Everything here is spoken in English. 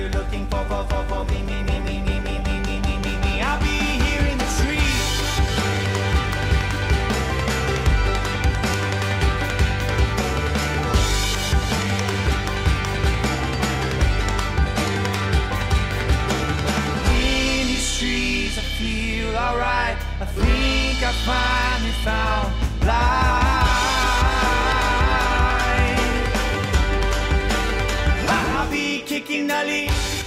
You're looking for, for, for, for me, me, me, me, me, me, me, me, me, me, me? I'll be here in the trees. In these trees, I feel alright. I think I finally found life. Signali.